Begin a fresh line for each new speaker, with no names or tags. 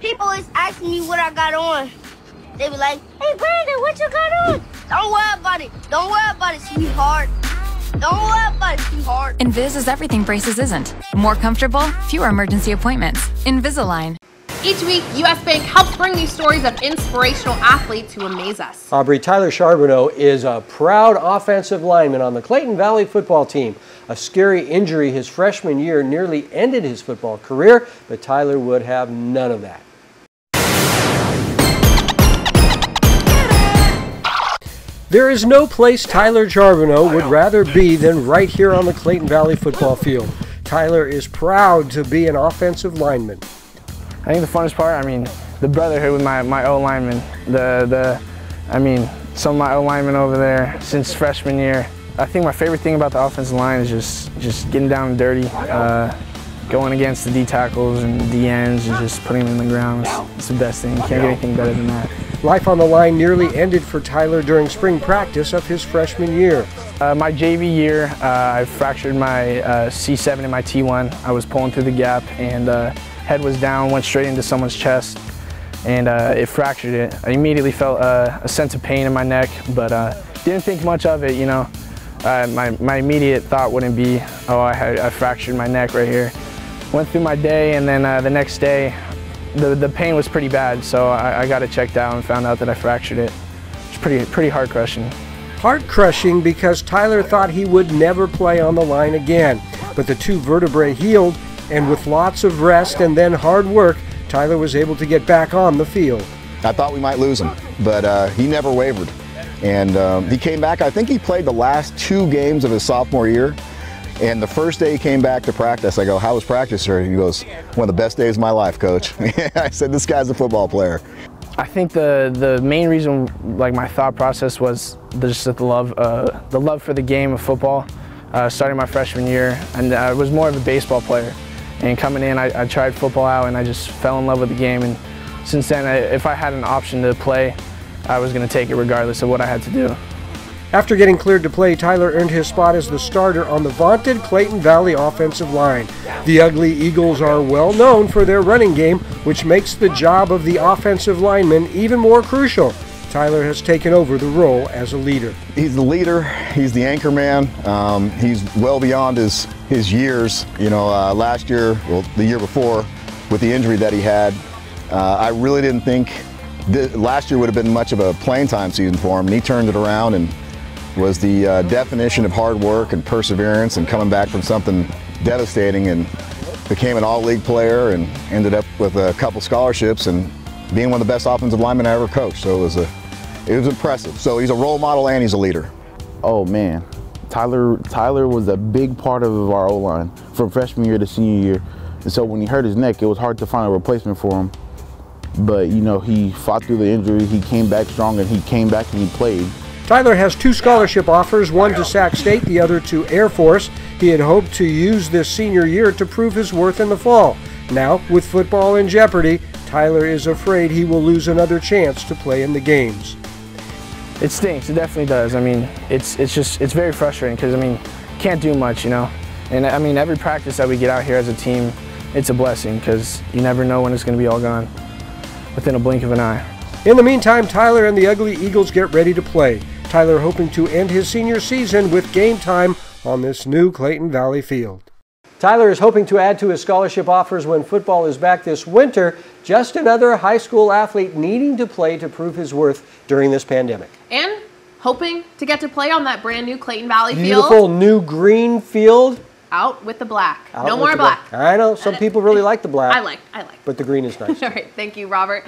People is asking me what I got on. They be like, hey, Brandon, what you got on? Don't worry about it. Don't worry about it, sweetheart. Don't worry about it, sweetheart.
Invis is everything braces isn't. More comfortable, fewer emergency appointments. Invisalign.
Each week, US Bank helps bring you stories of inspirational athletes who amaze us.
Aubrey Tyler Charbonneau is a proud offensive lineman on the Clayton Valley football team. A scary injury his freshman year nearly ended his football career, but Tyler would have none of that. There is no place Tyler Charbonneau would rather be than right here on the Clayton Valley football field. Tyler is proud to be an offensive lineman.
I think the funnest part, I mean, the brotherhood with my, my O lineman. The, the, I mean, some of my O linemen over there since freshman year. I think my favorite thing about the offensive line is just, just getting down and dirty, uh, going against the D tackles and D ends and just putting them in the ground. It's, it's the best thing. You can't get anything better than that.
Life on the line nearly ended for Tyler during spring practice of his freshman year.
Uh, my JV year, uh, I fractured my uh, C7 and my T1. I was pulling through the gap and uh, head was down, went straight into someone's chest, and uh, it fractured it. I immediately felt uh, a sense of pain in my neck, but didn't think much of it, you know. my, my immediate thought wouldn't be, oh, I, had, I fractured my neck right here. Went through my day, and then the next day, the, the pain was pretty bad, so I, I got it checked out and found out that I fractured it. It's pretty, pretty heart crushing.
Heart crushing because Tyler thought he would never play on the line again. But the two vertebrae healed, and with lots of rest and then hard work, Tyler was able to get back on the field.
I thought we might lose him, but uh, he never wavered. And um, he came back, I think he played the last two games of his sophomore year. And the first day he came back to practice, I go, how was practice, sir? He goes, one of the best days of my life, coach. I said, this guy's a football player.
I think the, the main reason, like my thought process was just the love, uh, the love for the game of football. Uh, starting my freshman year, and I was more of a baseball player. And coming in, I, I, tried football out, and I just fell in love with the game. And since then, I, if I had an option to play, I was going to take it regardless of what I had to do.
After getting cleared to play, Tyler earned his spot as the starter on the vaunted Clayton Valley offensive line. The Ugly Eagles are well known for their running game, which makes the job of the offensive lineman even more crucial. Tyler has taken over the role as a leader.
He's the leader. He's the anchor man. Um, he's well beyond his his years. You know, uh, last year, well, the year before, with the injury that he had, uh, I really didn't think last year would have been much of a playing time season for him, and he turned it around and was the uh, definition of hard work and perseverance and coming back from something devastating and became an all-league player and ended up with a couple scholarships and being one of the best offensive linemen I ever coached. So it was a, it was impressive. So he's a role model and he's a leader.
Oh man, Tyler Tyler was a big part of our O-line from freshman year to senior year. And so when he hurt his neck, it was hard to find a replacement for him. But you know, he fought through the injury, he came back strong and he came back and he played.
Tyler has two scholarship offers, one to Sac State, the other to Air Force. He had hoped to use this senior year to prove his worth in the fall. Now, with football in jeopardy, Tyler is afraid he will lose another chance to play in the games.
It stinks, it definitely does. I mean, it's, it's just, it's very frustrating because, I mean, can't do much, you know. And I mean, every practice that we get out here as a team, it's a blessing because you never know when it's going to be all gone within a blink of an eye.
In the meantime, Tyler and the Ugly Eagles get ready to play. Tyler hoping to end his senior season with game time on this new Clayton Valley field. Tyler is hoping to add to his scholarship offers when football is back this winter. Just another high school athlete needing to play to prove his worth during this pandemic.
And hoping to get to play on that brand new Clayton Valley
Beautiful
field.
Beautiful new green field.
Out with the black.
Out
no more black.
black. I know some people really like the black.
I like. I like.
But the green is nice.
All right. Thank you, Robert.